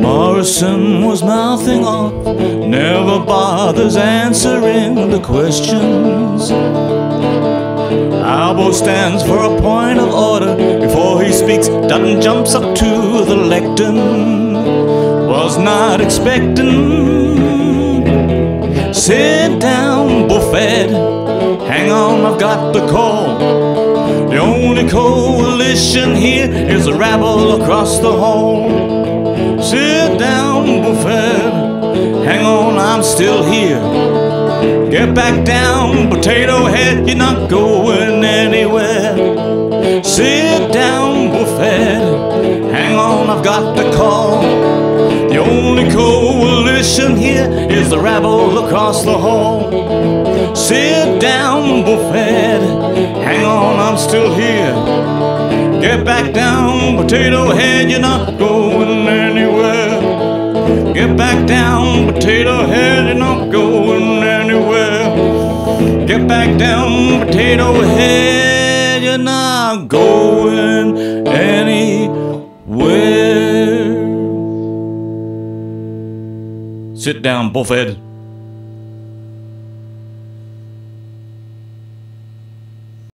Morrison was mouthing off, never bothers answering the questions. Albo stands for a point of order before he speaks. Dutton jumps up to the lectern. Was not expecting. Sit down, Boofhead. Hang on, I've got the call. The only coalition here is a rabble across the hall. Sit down, Boofhead. Hang on, I'm still here. Get back down, potato head, you're not going anywhere. Sit down, Boofhead. Hang on, I've got the call. The only coalition here is the rabble across the hall. Sit down, Boofhead. Hang on, I'm still here. Get back down, potato head, you're not going anywhere. Get back down, potato head, you're not going anywhere. Get back down, potato head, you're not going Sit down, Boofhead.